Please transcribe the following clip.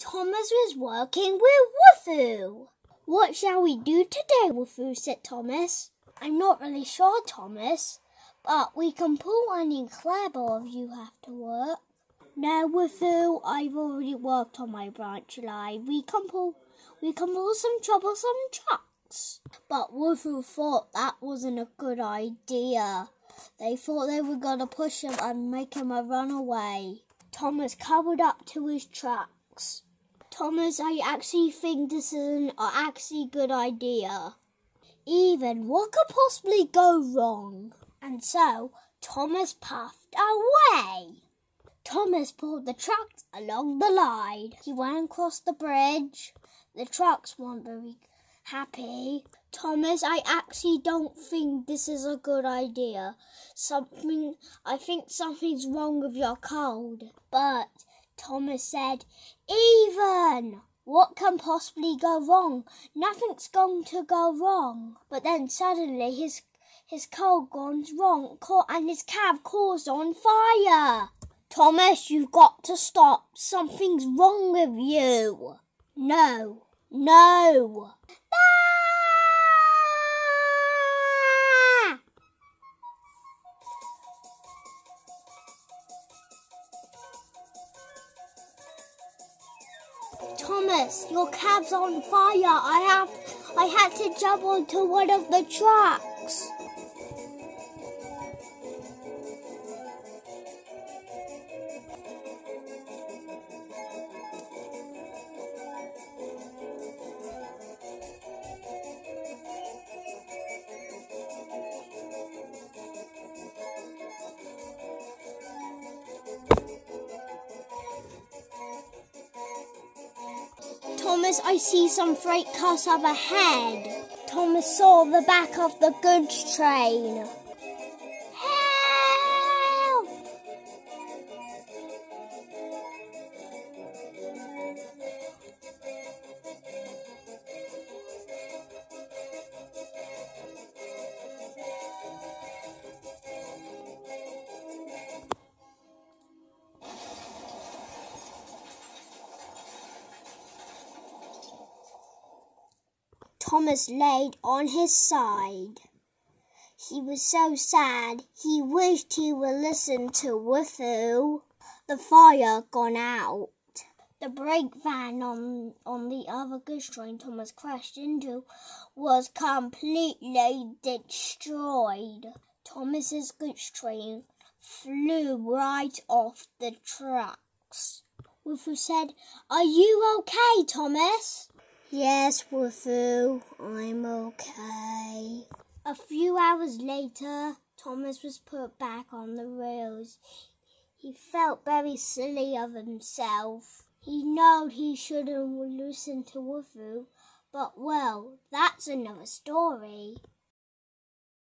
Thomas was working with Wolfoo. What shall we do today, Wolfoo? said Thomas. I'm not really sure, Thomas, but we can pull any clever if you have to work. No, Wolfoo, I've already worked on my branch line. We can pull, we can pull some troublesome trucks. But Wolfoo thought that wasn't a good idea. They thought they were going to push him and make him a runaway. Thomas covered up to his tracks. Thomas, I actually think this is an actually good idea. Even what could possibly go wrong? And so Thomas puffed away. Thomas pulled the trucks along the line. He went across the bridge. The trucks weren't very happy. Thomas, I actually don't think this is a good idea. Something, I think something's wrong with your code. But Thomas said, Even! What can possibly go wrong? Nothing's going to go wrong. But then suddenly his his code gone wrong and his cab caused on fire. Thomas, you've got to stop. Something's wrong with you. No, no. Thomas, your cab's on fire. I have I had to jump onto one of the trucks. Thomas, I see some freight cars up ahead. Thomas saw the back of the goods train. Thomas laid on his side. He was so sad he wished he would listen to Wolfoo. The fire gone out. The brake van on, on the other goods train Thomas crashed into was completely destroyed. Thomas's goods train flew right off the tracks. Wolfoo said, Are you okay, Thomas? Yes, Wolfoo, I'm okay. A few hours later, Thomas was put back on the rails. He felt very silly of himself. He knowed he shouldn't listen to Wolfoo, but well, that's another story.